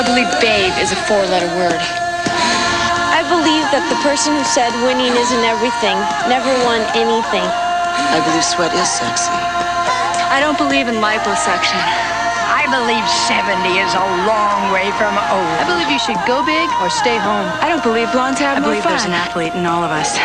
I believe babe is a four-letter word. I believe that the person who said winning isn't everything never won anything. I believe sweat is sexy. I don't believe in liposuction. I believe 70 is a long way from old. I believe you should go big or stay home. I don't believe blondes have I believe there's an athlete in all of us.